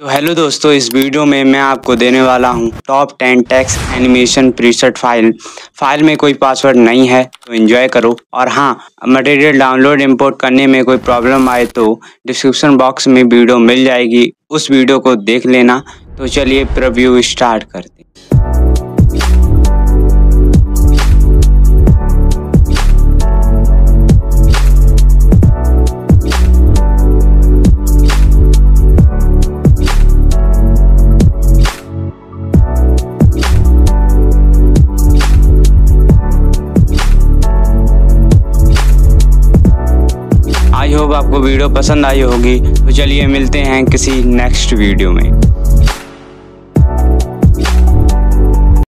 तो हेलो दोस्तों, इस वीडियो में मैं आपको देने वाला हूँ top ten text animation preset file file में कोई पासवर्ड नहीं है तो एंजॉय करो। और हाँ मटेरियल डाउनलोड इंपोर्ट करने में कोई प्रॉब्लम आए तो डिस्क्रिप्शन बॉक्स में वीडियो मिल जाएगी। उस वीडियो को देख लेना। तो चलिए प्रव्यू स्टार्ट करते होप आपको वीडियो पसंद आई होगी। तो चलिए मिलते हैं किसी नेक्स्ट वीडियो में।